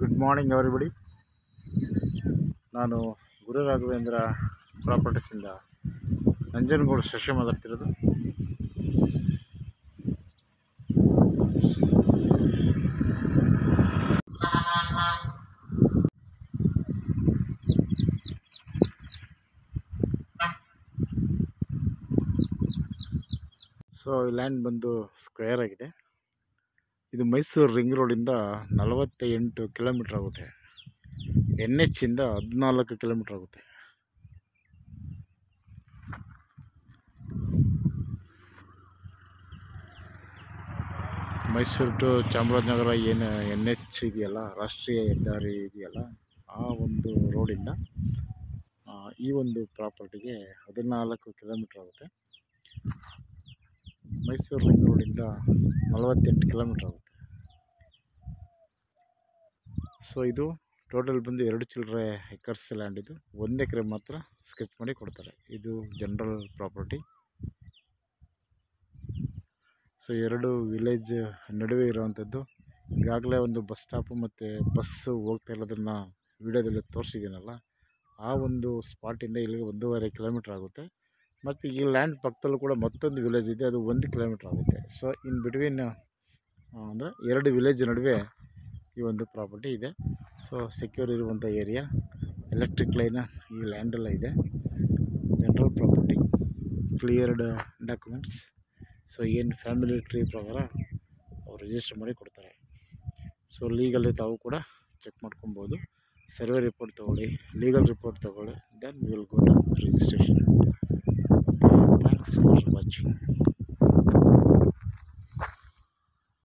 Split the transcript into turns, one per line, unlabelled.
Good morning everybody ನಾನು ಗುರು ರಾಘವೇಂದ್ರ ಪ್ರಾಪರ್ಟೀಸಿಂದ ನಂಜನಗೂಡು ಶಶಿ ಮಾತಾಡ್ತಿರೋದು. So ಈ ಲ್ಯಾಂಡ್ ಬಂದು ಸ್ಕ್ವೇರ್ ಆಗಿದೆ. ಇದು ಮೈಸೂರು ರಿಂಗ್ ರೋಡಿಂದ ನಲವತ್ತ ಎಂಟು ಕಿಲೋಮೀಟ್ರ್ ಆಗುತ್ತೆ. ಎನ್ ಎಚ್ಚಿಂದ ಹದಿನಾಲ್ಕು ಕಿಲೋಮೀಟ್ರ್ ಆಗುತ್ತೆ. ಮೈಸೂರು ಟು ಚಾಮರಾಜನಗರ ಏನು ಎನ್ ಎಚ್ ಇದೆಯಲ್ಲ, ರಾಷ್ಟ್ರೀಯ ಹೆದ್ದಾರಿ ಇದೆಯಲ್ಲ, ಆ ಒಂದು ರೋಡಿಂದ ಈ ಒಂದು ಪ್ರಾಪರ್ಟಿಗೆ ಹದಿನಾಲ್ಕು ಕಿಲೋಮೀಟ್ರ್ ಆಗುತ್ತೆ. ಮೈಸೂರು ರಿಂಗ್ ರೋಡಿಂದ ನಲವತ್ತೆಂಟು ಕಿಲೋಮೀಟ್ರ್ ಆಗುತ್ತೆ. ಸೊ ಇದು ಟೋಟಲ್ ಬಂದು ಎರಡು ಚಿಲ್ಲರೆ ಎಕರ್ಸ್ ಲ್ಯಾಂಡ್ ಇದು. ಒಂದು ಎಕರೆ ಮಾತ್ರ ಸ್ಕೆಚ್ ಮಾಡಿ ಕೊಡ್ತಾರೆ. ಇದು ಜನರಲ್ ಪ್ರಾಪರ್ಟಿ ಸೊ ಎರಡು ವಿಲೇಜ್ ನಡುವೆ ಇರುವಂಥದ್ದು ಈಗಾಗಲೇ ಒಂದು ಬಸ್ ಸ್ಟಾಪು ಮತ್ತು ಬಸ್ಸು ಹೋಗ್ತಾ ಇರೋದನ್ನು ವಿಡಿಯೋದಲ್ಲಿ ತೋರಿಸಿದ್ದೀನಲ್ಲ, ಆ ಒಂದು ಸ್ಪಾಟಿಂದ ಇಲ್ಲಿಗೆ ಒಂದೂವರೆ ಕಿಲೋಮೀಟ್ರ್ ಆಗುತ್ತೆ. ಮತ್ತು ಈ ಲ್ಯಾಂಡ್ ಪಕ್ಕದಲ್ಲೂ ಕೂಡ ಮತ್ತೊಂದು ವಿಲೇಜ್ ಇದೆ, ಅದು ಒಂದು ಕಿಲೋಮೀಟ್ರ್ ಆಗುತ್ತೆ. ಸೊ ಇನ್ ಬಿಟ್ವೀನ್ ಅಂದರೆ ಎರಡು ವಿಲೇಜ್ ನಡುವೆ ಈ ಒಂದು ಪ್ರಾಪರ್ಟಿ ಇದೆ. ಸೊ ಸೆಕ್ಯೂರ್ ಇರುವಂಥ ಏರಿಯಾ ಎಲೆಕ್ಟ್ರಿಕ್ ಲೈನ್ ಈ ಲ್ಯಾಂಡೆಲ್ಲ ಇದೆ. General property cleared documents so ಏನು ಫ್ಯಾಮಿಲಿ ಟ್ರೀ ಪ್ರಕಾರ ಅವ್ರು ರಿಜಿಸ್ಟರ್ ಮಾಡಿ ಕೊಡ್ತಾರೆ. ಸೊ ಲೀಗಲ್ಲಿ ತಾವು ಕೂಡ ಚೆಕ್ ಮಾಡ್ಕೊಬೋದು. ಸರ್ವೆ ರಿಪೋರ್ಟ್ ತೊಗೊಳ್ಳಿ ಲೀಗಲ್ ರಿಪೋರ್ಟ್ ತೊಗೊಳ್ಳಿ then will go to registration thanks for watching